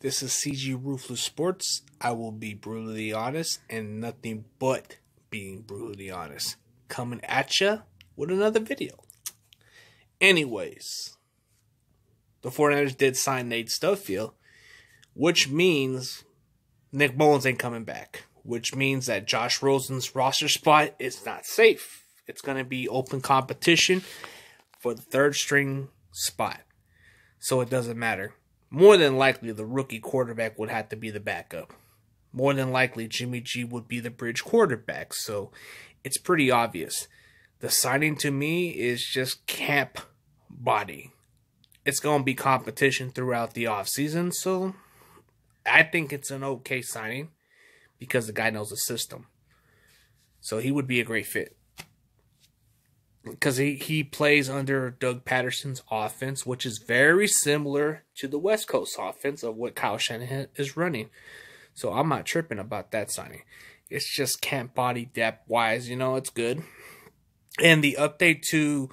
This is CG Ruthless Sports. I will be brutally honest and nothing but being brutally honest. Coming at ya with another video. Anyways, the 49ers did sign Nate Sudfeld, which means Nick Mullens ain't coming back, which means that Josh Rosen's roster spot is not safe. It's going to be open competition for the third string spot. So it doesn't matter. More than likely, the rookie quarterback would have to be the backup. More than likely, Jimmy G would be the bridge quarterback. So it's pretty obvious. The signing to me is just camp body. It's going to be competition throughout the offseason. So I think it's an okay signing because the guy knows the system. So he would be a great fit because he, he plays under Doug Pederson's offense, which is very similar to the West Coast offense of what Kyle Shanahan is running. So I'm not tripping about that signing. It's just camp body depth wise, you know, it's good. And the update to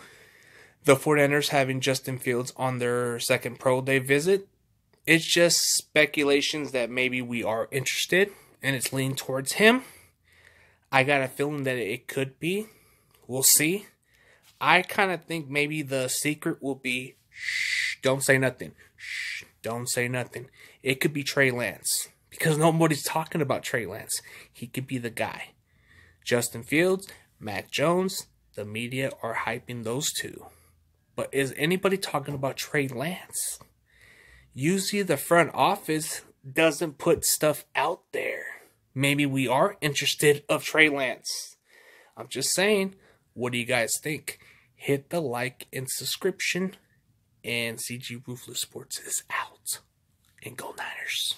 the 49ers having Justin Fields on their second pro day visit, it's just speculations that maybe we are interested and it's leaning towards him. I got a feeling that it could be. We'll see. I kind of think maybe the secret will be shh, don't say nothing. Shh, don't say nothing. It could be Trey Lance because nobody's talking about Trey Lance. He could be the guy. Justin Fields, Mac Jones, the media are hyping those two. But is anybody talking about Trey Lance? Usually the front office doesn't put stuff out there. Maybe we are interested of Trey Lance. I'm just saying, what do you guys think? hit the like and subscription. And CG Ruthless Sports is out. And go Niners.